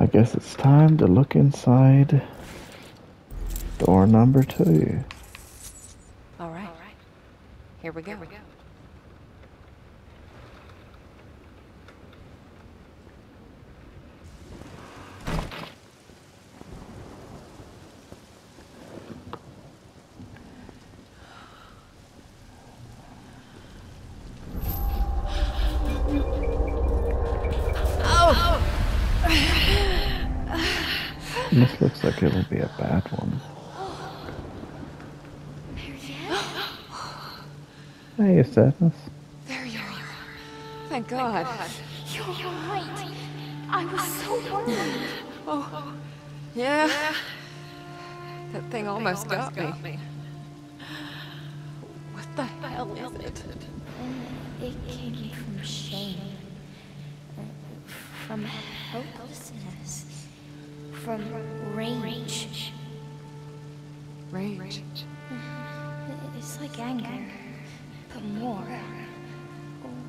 I guess it's time to look inside door number two. All right. Here we go. This looks like it'll be a bad one. Hey, Sadness. There you are. Thank God. You're right. I was so worried. Oh, yeah. That thing almost got me. Rage. It's like anger, but more.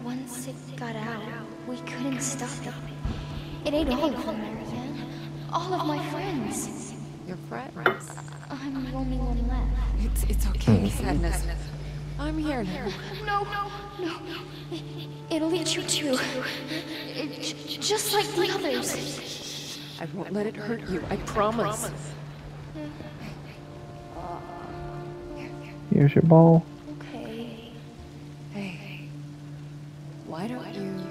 Once it got out, we couldn't stop it. It ate all of them, Marianne. All of my friends. Your friends. I'm the only one left. It's it's okay, mm. sadness. I'm here now. No, no, no. It'll eat you too. It, j- just like the others. I won't let it hurt you. I promise. Mm. Here's your ball. Okay. Hey, why don't you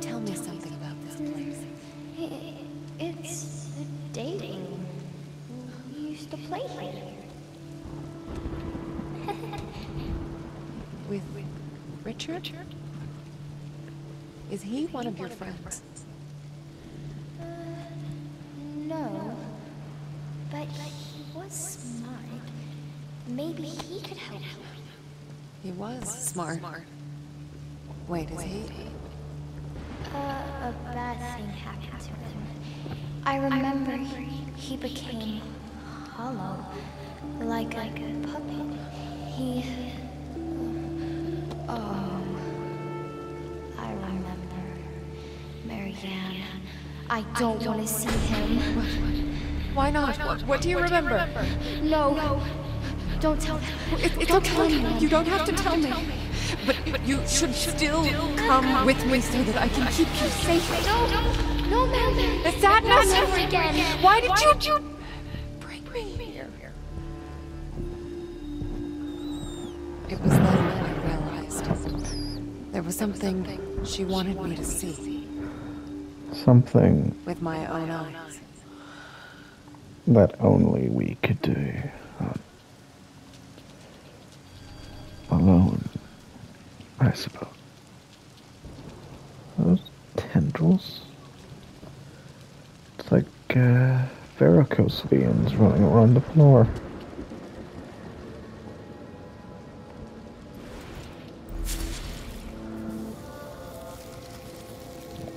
tell me something about this place? I- It's a dating. We used to play here. With Richard? Is he one of your friends? He was smart. smart. Wait, is he? Uh, a bad thing happened to him. I remember he became hollow, like a puppet. He. Oh. I remember. Marianne. I don't want to see him. Why not? What, what do you remember? No. Don't tell him. It, it's Don't tell okay. anyone. You don't have to tell me. But, but you should still come with me so that I can keep you safe. No, no, Marianne. The sadness. No, never again. Why did you, you bring me here? It was then that I realized there was something she wanted me to see Something with my own eyes. that only we could do. uh, alone, I suppose. Those tendrils? It's like uh, varicose veins running around the floor.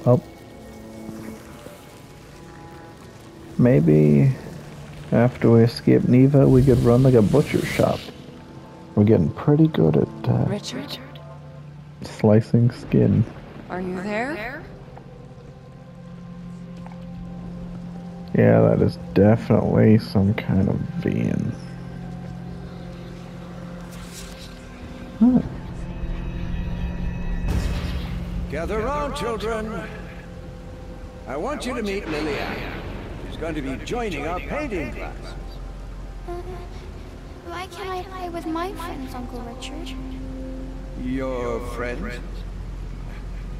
Well, maybe after we escape Niwa, we could run like a butcher shop. We're getting pretty good at uh, Richard, slicing skin. are you there? Yeah, that is definitely some kind of vein. Huh. Gather round, children. I want you to meet Liliana. She's going to be joining our painting class. Uh, why can't I play with my friends, Uncle Richard? Your friend?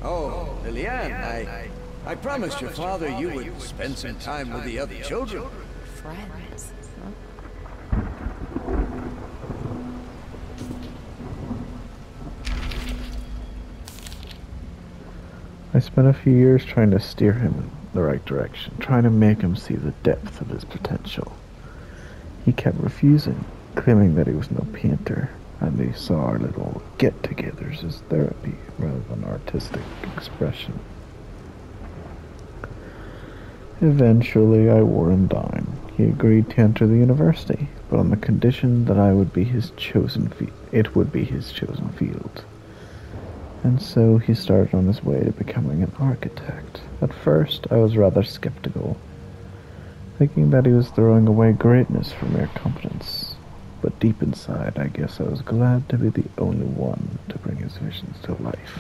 Oh, Liliane, I, I promised your father you would spend some time with the other children. Friends. I spent a few years trying to steer him in the right direction, trying to make him see the depth of his potential. He kept refusing, claiming that he was no painter, and they saw our little get-togethers as therapy rather than artistic expression. Eventually, I wore him down. He agreed to enter the university, but on the condition that I would be his chosen field. It would be his chosen field. And so he started on his way to becoming an architect. At first, I was rather skeptical, thinking that he was throwing away greatness for mere competence. But deep inside, I guess I was glad to be the only one to bring his visions to life.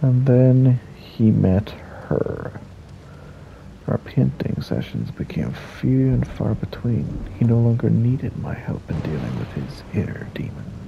And then he met her. Our painting sessions became few and far between. He no longer needed my help in dealing with his inner demons.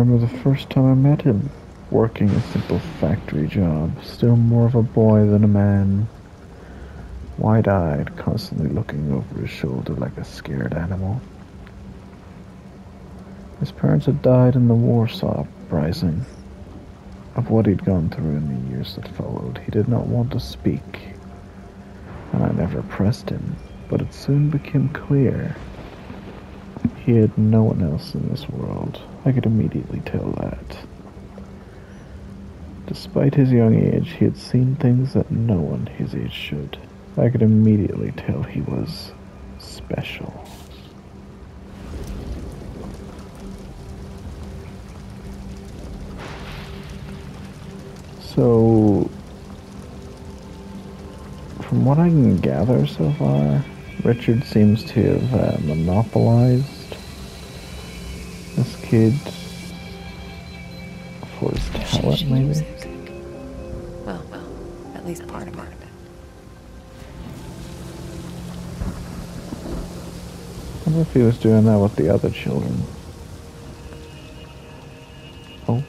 Remember the first time I met him, working a simple factory job, still more of a boy than a man. Wide eyed, constantly looking over his shoulder like a scared animal. His parents had died in the Warsaw Uprising. Of what he'd gone through in the years that followed, he did not want to speak, and I never pressed him, but it soon became clear he had no one else in this world. I could immediately tell that. Despite his young age, he had seen things that no one his age should. I could immediately tell he was special. So, from what I can gather so far, Richard seems to have uh, monopolized this kid for his talent, maybe. Music. Well, at least part of it. I wonder if he was doing that with the other children. Oh,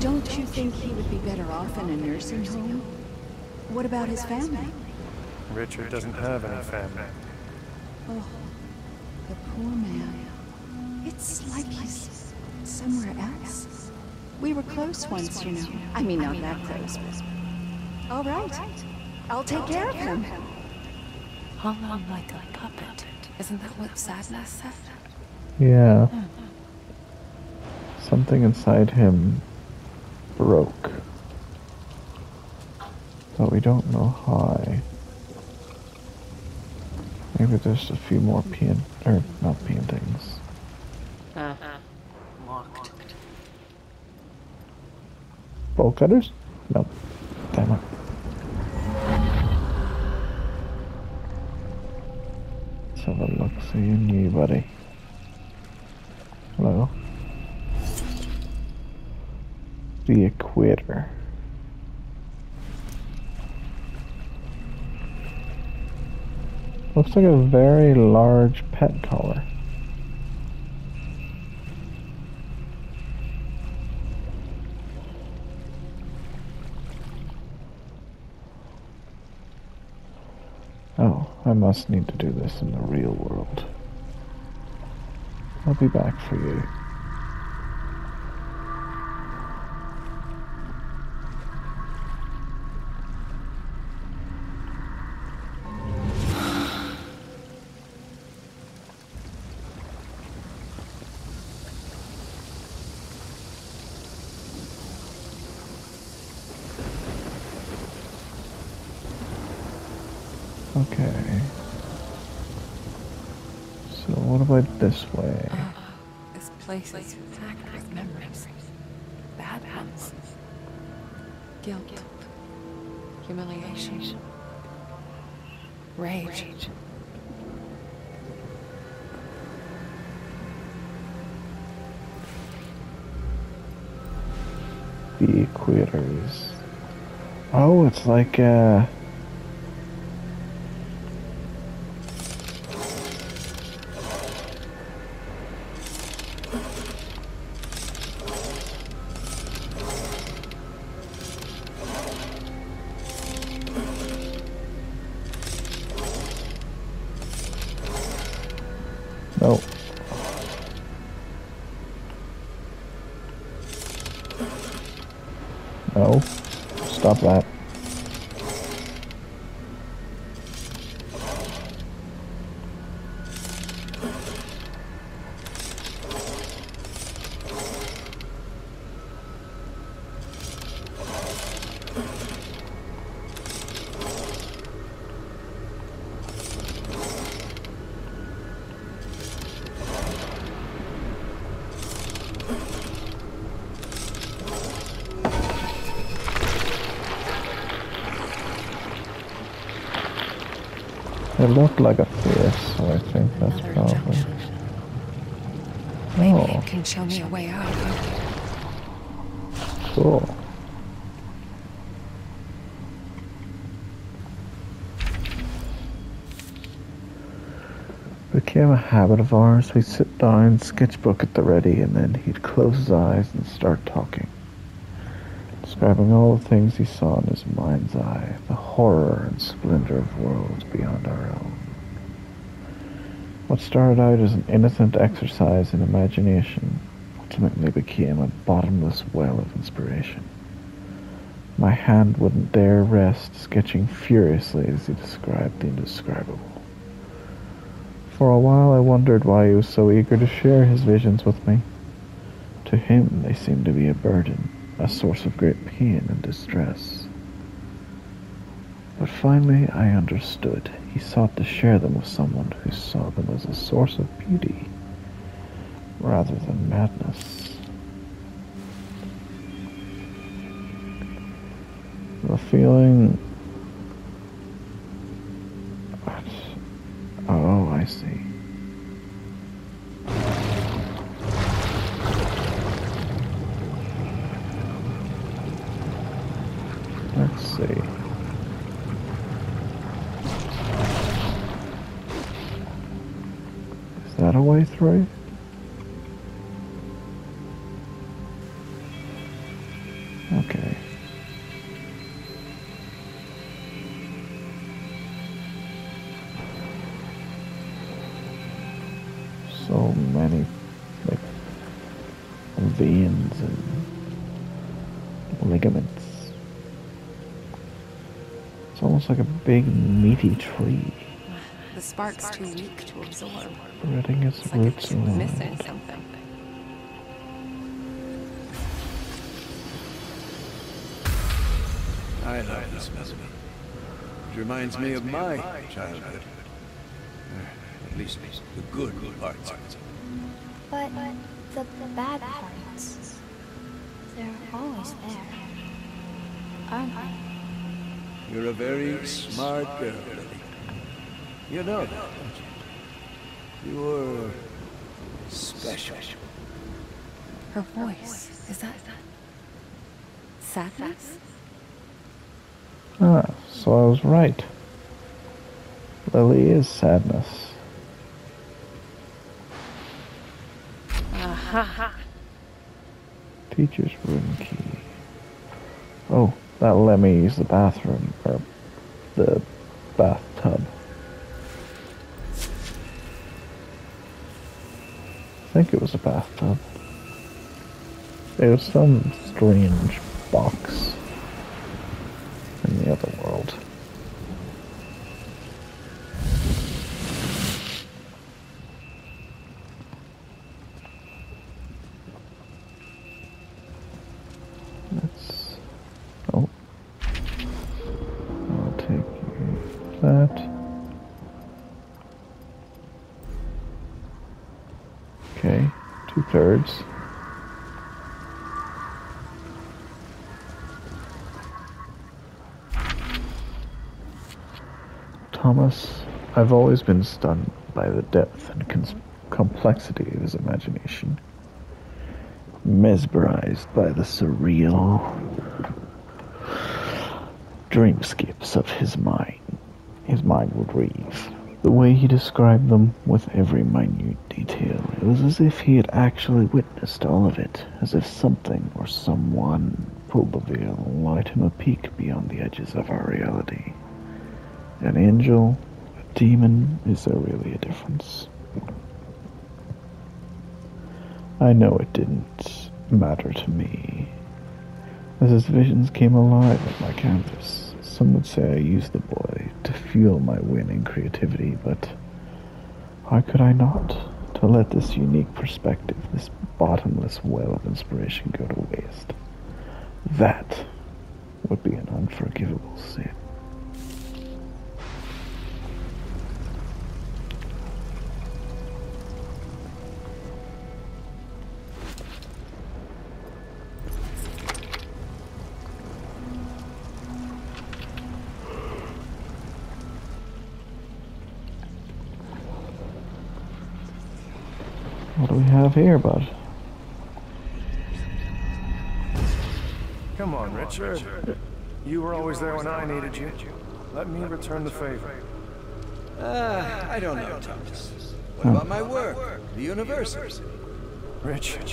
Don't you think he would be better off in a nursing home? What about his family? Richard doesn't have any family. Oh, the poor man. It's like he's somewhere else. We were close once, you know. I mean, not that close, but... All right. I'll take care of him. Hung on like a puppet. Isn't that what sadness said? yeah. Something inside him broke. But we don't know why. Maybe there's a few more paint, or not paintings. Uh-huh. Locked. Bolt cutters? Nope. Damn it. Let's have a look. See you, buddy. Like a very large pet collar. Oh, I must need to do this in the real world. I'll be back for you. Okay. So what about this way? This place is packed with memories. Bad ones. Guilt. Humiliation. Rage. The equators. Oh, it's like uh Stop that. Looked like a face, so I think that's Another probably. Maybe Oh, it can show me a way out. cool. Became a habit of ours. We'd sit down, sketchbook at the ready, and then he'd close his eyes and start talking. Describing all the things he saw in his mind's eye, the horror and splendor of worlds beyond our own. What started out as an innocent exercise in imagination ultimately became a bottomless well of inspiration. My hand wouldn't dare rest, sketching furiously as he described the indescribable. For a while I wondered why he was so eager to share his visions with me. To him they seemed to be a burden, a source of great pain and distress. But finally I understood. He sought to share them with someone who saw them as a source of beauty rather than madness. The feeling. Oh, I see. Let's see. Is that a way through? Okay. So many like veins and ligaments. It's almost like a big meaty tree, spark's too weak to absorb. spreading its It's like it's missing something. I love this movie. It reminds me of my childhood. At least the good parts of it. But the, the bad parts, they're always there. Aren't they? You're a very smart girl, Lily. You know that, don't you? You're special. Her voice, is that sadness? Ah, so I was right. Lily is sadness. Teacher's room key. Oh, that let me use the bathroom, or the bathtub. Think it was a bathtub. It was some strange box in the other world. Oh. I'll take that. Two thirds. Thomas, I've always been stunned by the depth and complexity of his imagination. Mesmerized by the surreal dreamscapes of his mind. His mind would weave. The way he described them with every minute detail, it was as if he had actually witnessed all of it, as if something or someone pulled the veil and allowed him a peek beyond the edges of our reality. An angel, a demon, is there really a difference? I know it didn't matter to me. As his visions came alive on my canvas, some would say I used the boy to fuel my winning creativity, but how could I not? To let this unique perspective, this bottomless well of inspiration go to waste. That would be an unforgivable sin. Here, bud? Come on, Richard. You were always there when I needed you. Let me return the favor. Ah, I don't know, Thomas. What about my work? The university? Richard,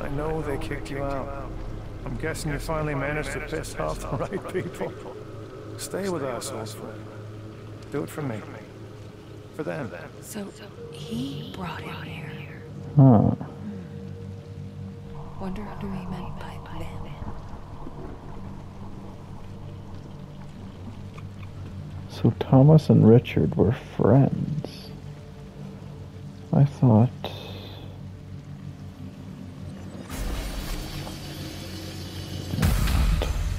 I know they kicked you out. I'm guessing you finally managed to piss off the right people. Stay with us, old friend. Do it for me. For them. So he brought him here. Huh. Wonder who he meant by them. So Thomas and Richard were friends. I thought.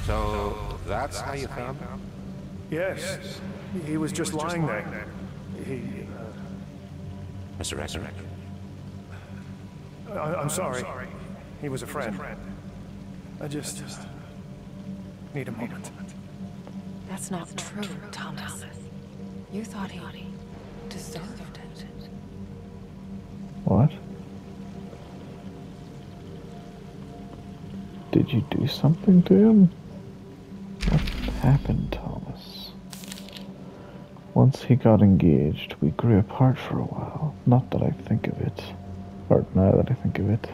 So that's how you found him? Yes. He was just lying there. He... Uh, Mr. Exner? I, I'm sorry. He was a friend. I just... need a moment. That's not true, Thomas. You thought he deserved it. What? Did you do something to him? What happened, Thomas? Once he got engaged, we grew apart for a while. Not that I think of it. Or now that I think of it.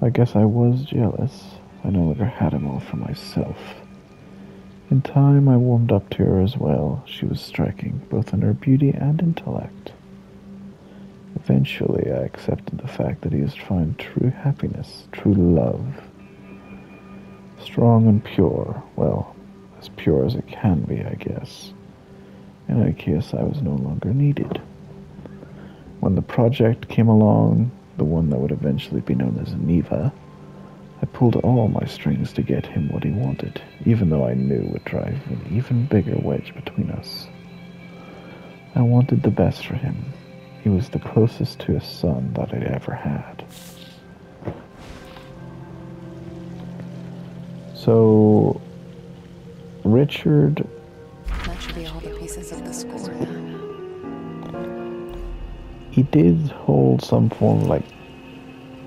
I guess I was jealous. I no longer had him all for myself. In time, I warmed up to her as well. She was striking, both in her beauty and intellect. Eventually, I accepted the fact that he has found true happiness, true love. Strong and pure, well, as pure as it can be, I guess. In any case, I was no longer needed. When the project came along, the one that would eventually be known as Niwa, I pulled all my strings to get him what he wanted, even though I knew it would drive an even bigger wedge between us. I wanted the best for him. He was the closest to a son that I'd ever had. So, Richard, he did hold some form of like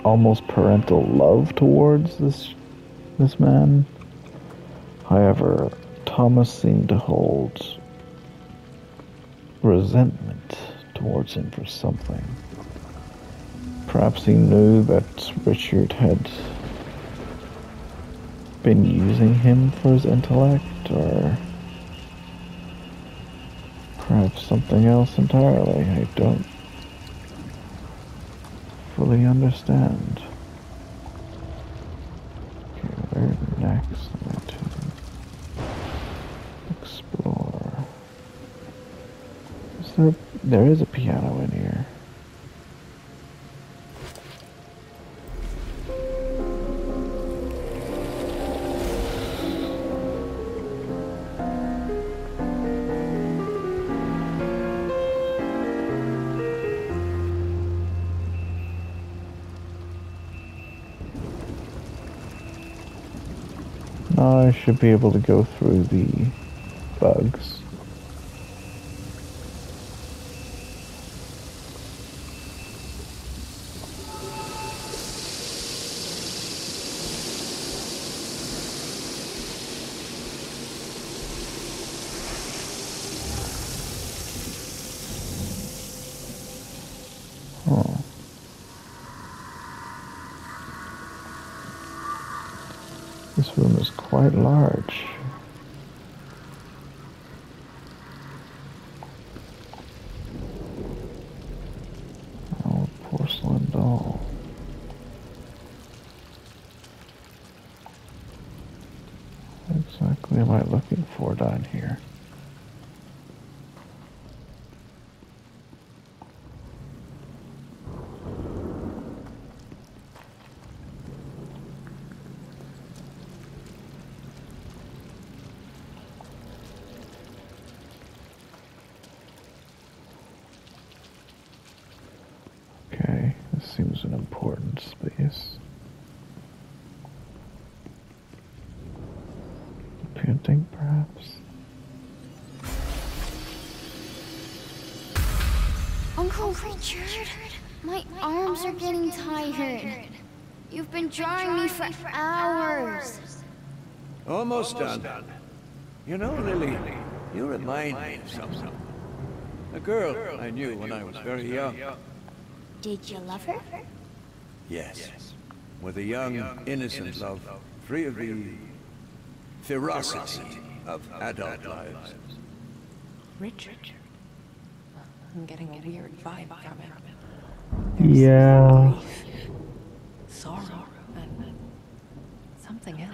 almost parental love towards this this man. However, Thomas seemed to hold resentment towards him for something. Perhaps he knew that Richard had been using him for his intellect, or perhaps something else entirely. I don't fully understand. Okay, where next? Explore. Is there? There is a piano in here. Should be able to go through the bugs. Oh. This room is quite large. Oh, porcelain doll. What exactly am I looking for down here? Okay, this seems an important space. Painting, perhaps? Uncle Richard? My arms are getting tired. You've been drawing me for hours. Almost done. You know, Lily, you remind me of something. A girl I knew when I was very young. Did you love her? Yes. With a young, innocent love, free of the ferocity of adult lives. Richard. I'm getting a weird vibe from him. Yeah. Grief, sorrow, and something else.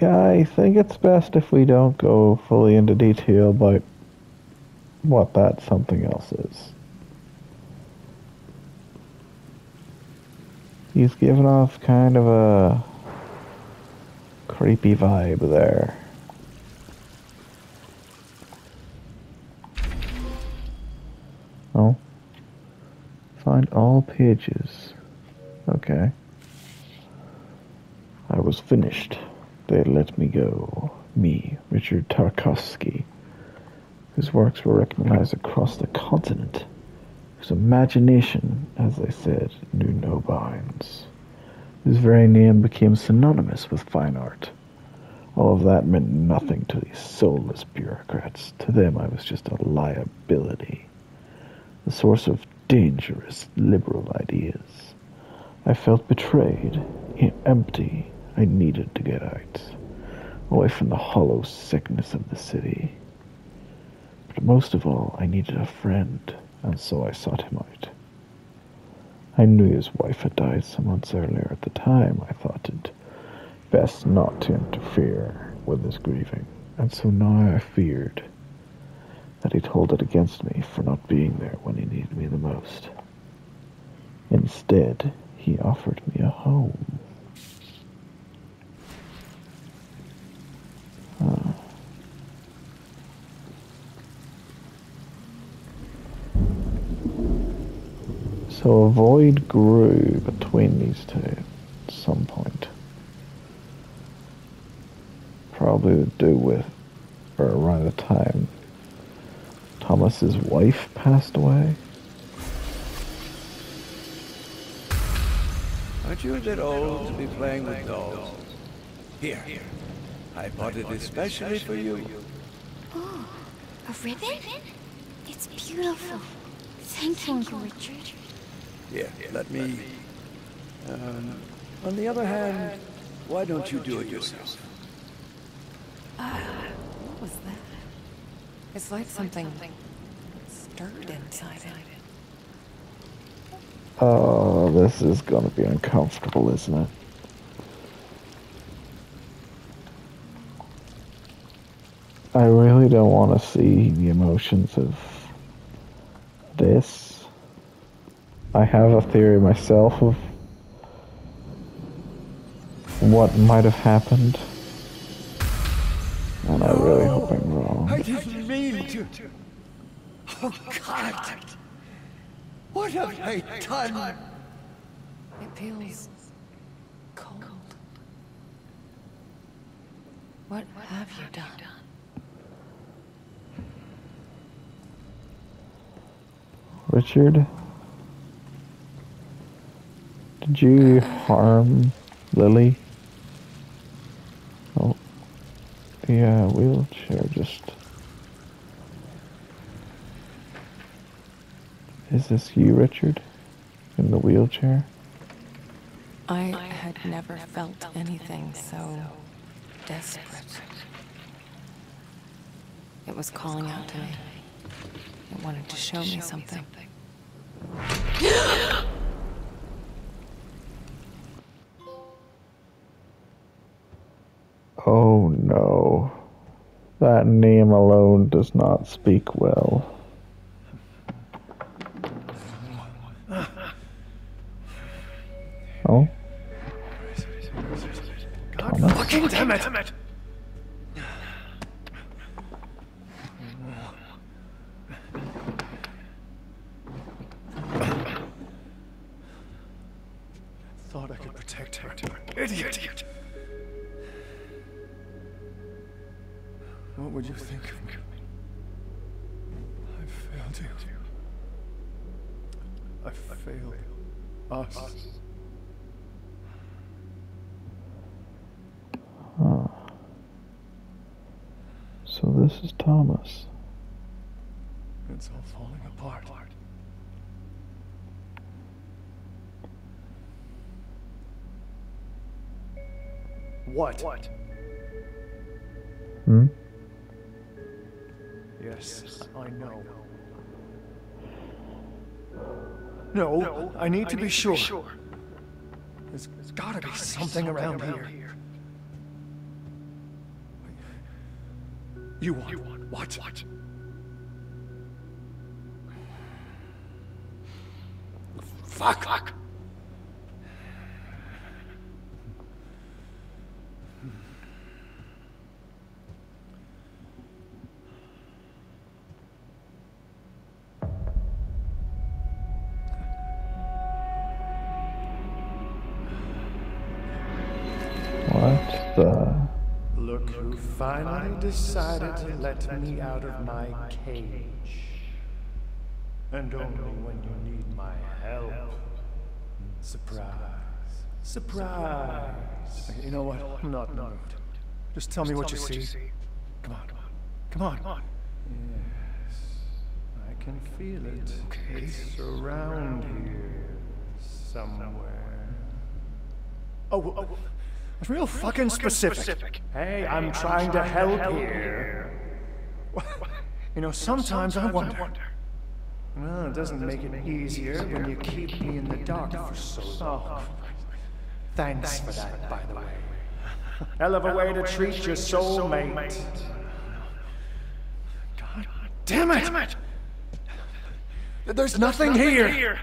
Yeah, I think it's best if we don't go fully into detail about what that something else is. He's giving off kind of a creepy vibe there. Oh. Find all pages. Okay. I was finished. They let me go. Me, Richard Tarkovsky, whose works were recognized across the continent, whose imagination, as they said, knew no bounds, whose very name became synonymous with fine art. All of that meant nothing to these soulless bureaucrats. To them, I was just a liability, the source of dangerous liberal ideas. I felt betrayed, empty. I needed to get out, away from the hollow sickness of the city. But most of all, I needed a friend, and so I sought him out. I knew his wife had died some months earlier. At the time, I thought it best not to interfere with his grieving, and so now I feared that he'd hold it against me for not being there when he needed me the most. Instead, he offered me a home. So a void grew between these two at some point. Probably to do with, or around the time Thomas's wife passed away. Aren't you a bit old to be playing with dolls? Here, I bought it especially for you. Oh, a ribbon? It's beautiful. Thank you, Uncle Richard. Here, let me... Um, on the other hand, why don't you do it yourself? What was that? It's like something stirred inside him. Oh, this is gonna be uncomfortable, isn't it? I really don't want to see the emotions of this. I have a theory myself of what might have happened. And I really hope I'm wrong. I didn't mean to... Oh, God! What have I done? It feels cold. What have you done? Richard? Did you harm Lily? Oh, the uh, wheelchair just. Is this you, Richard? In the wheelchair? I had never felt anything so desperate. It was calling out to me. It wanted to show me something. That name alone does not speak well. It's all falling apart. What? What? Hmm? Yes, I know. No, I need to be sure. There's gotta be something around here. You want you want what? what? Fuck! Fuck! What the? Look who finally decided to let me out of my cage. And only when you need my help. Surprise. Surprise. You know what? I'm not in the mood. Just tell me what you see. Come on. Come on. Come on. Yes. I can feel it. Okay. It's around here. Somewhere. Oh, oh, it's real fucking specific. Hey, I'm trying to help here. You know, sometimes I wonder. Well, it doesn't make it easier when you keep me in the dark for so long. Thanks for that, by the way. Hell of a way to treat your soulmate. God damn it! There's nothing here.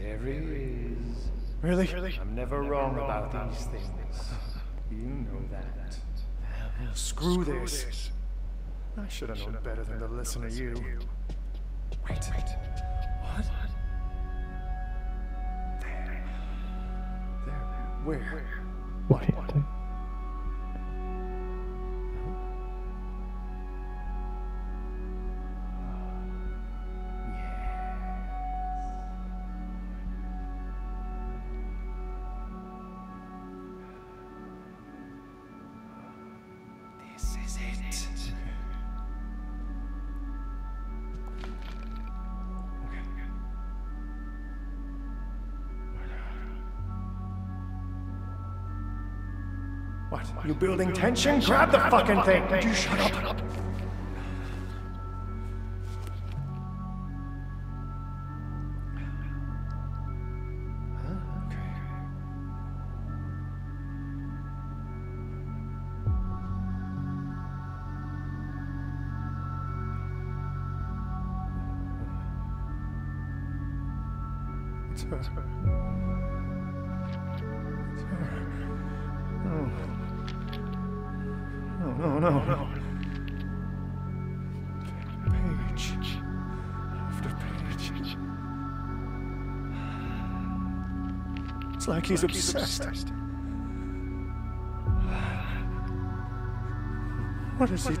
There is. Really? I'm never wrong about these things. You know that. Well, screw this. I should have known better than to listen to you. Wait. wait. What? There. There. Where? What? What? You building tension? Grab the fucking thing! Would you shut up? No, no. Page. After page. It's like he's obsessed. What is he?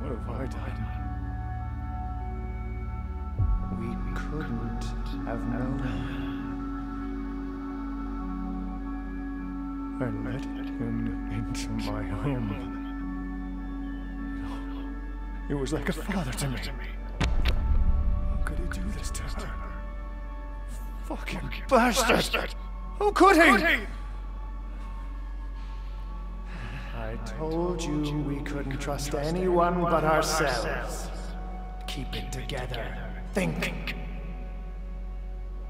What have I done? We couldn't have known. I let him into my home. It was like a father to me. How could he do this to her? Fucking bastard! How could he? I told you we couldn't trust anyone but ourselves. Keep it together. Think.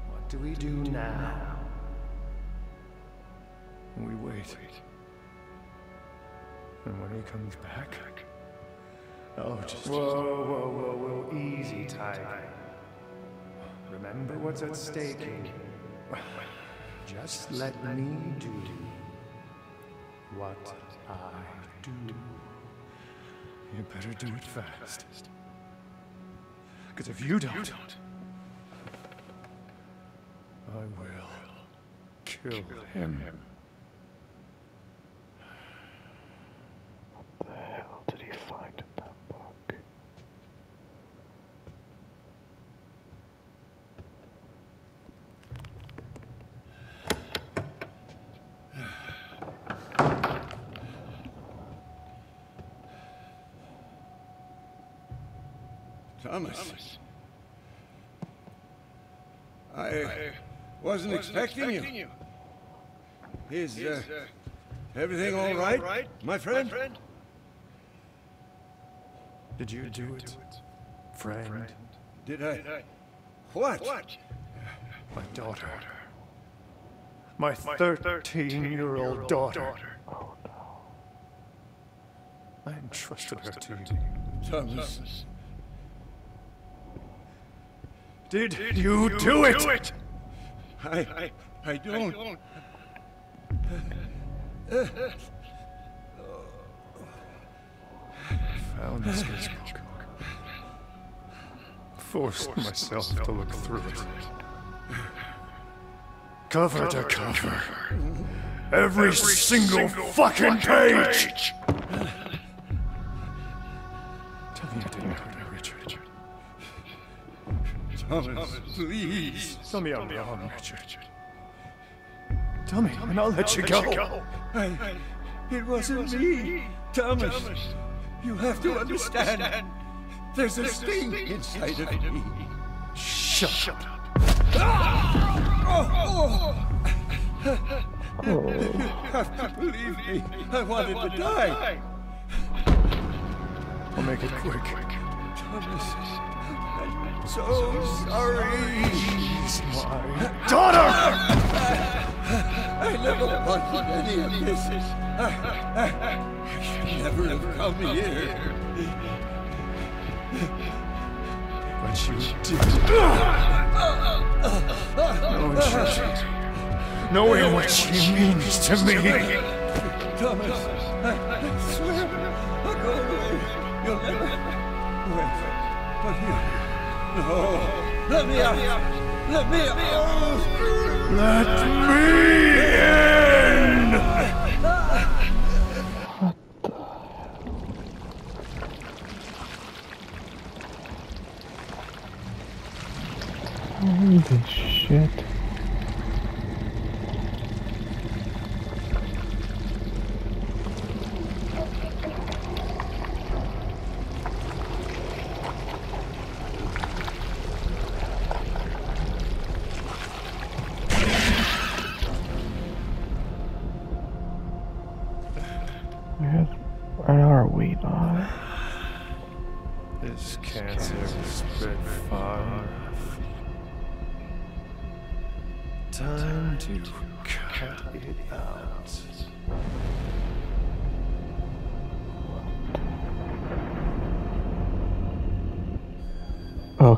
What do we do now? We wait. And when he comes back, oh, just whoa, whoa, whoa, whoa, easy, Tiger. Remember what's at stake here. Just let me do what I do. You better do it fast. Because if you don't, I will kill him. What the hell did he find in that book? Thomas. I wasn't expecting you. Is uh, everything all right, my friend? Did you do it, friend? Did I? What? My daughter. My 13-year-old daughter. I entrusted her to you. Thomas. Did you do it? I, I I don't. Found this sketchbook. Forced myself to look through it. Cover to cover. Every single fucking page! Tell Thomas, please. Tell me I'm wrong, Richard. Tell me, and I'll let you go. I, it wasn't me. Thomas, you have to understand. There's a sting inside of me. Shut up. Oh. You have to believe me. I wanted to die. I'll make it quick. Thomas, so sorry. My daughter! I never wanted any of this. I, I, I should never have come here. But you did. Knowing she, knowing what she means to me. Thomas, I, I swear, I'll go away. You'll never. Wait, but you. No, let me out. Let me out. Let me in!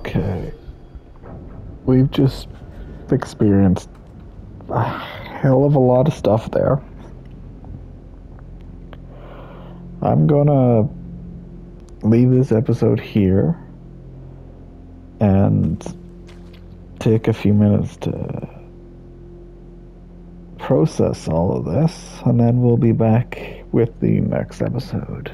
Okay. We've just experienced a hell of a lot of stuff there. I'm gonna leave this episode here and take a few minutes to process all of this, and then we'll be back with the next episode.